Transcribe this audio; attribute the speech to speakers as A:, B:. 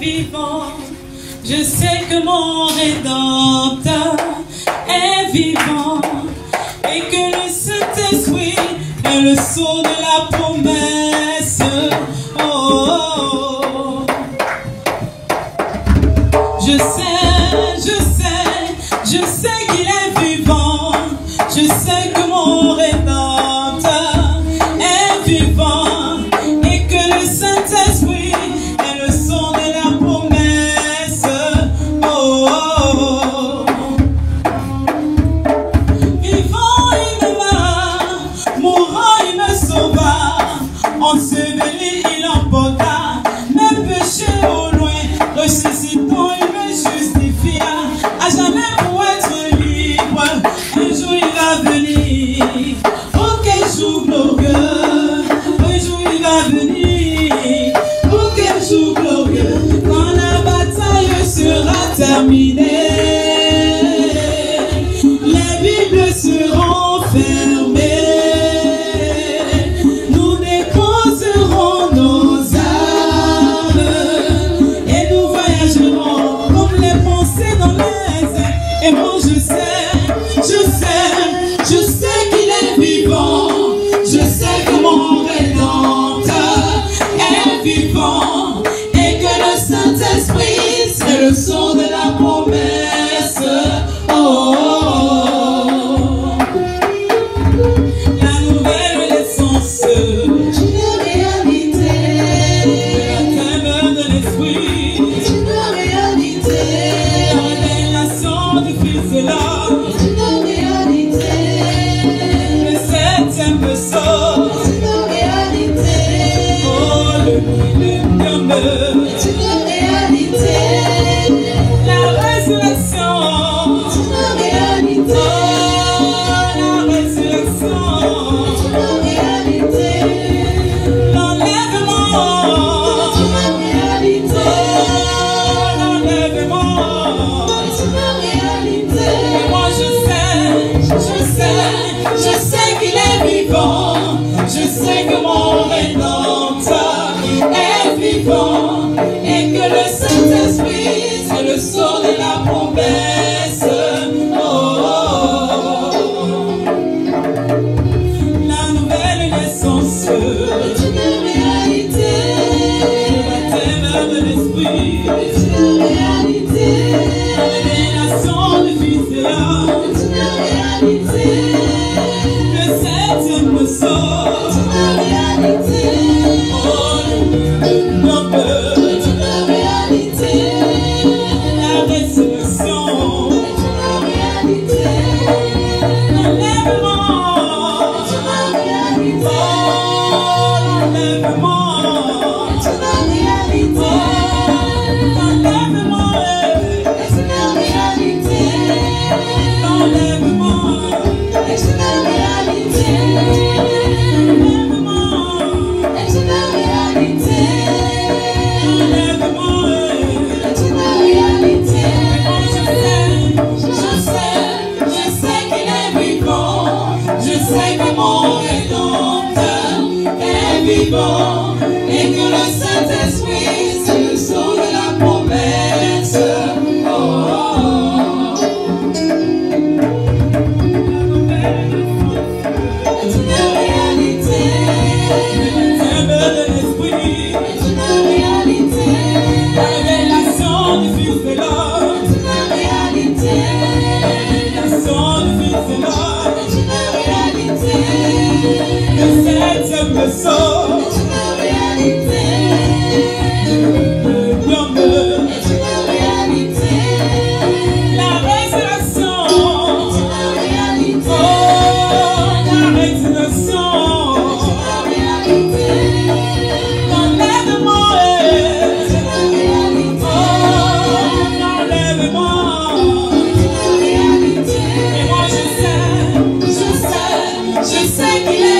A: vivant. Je sais que mon Rédempteur est vivant et que le Saint-Esprit est le sceau de la se põe Je sais que mon Rédempteur est vivant et que le Saint-Esprit, c'est le son de la promesse. Oh,
B: me Holy
A: Spirit. people. Cycling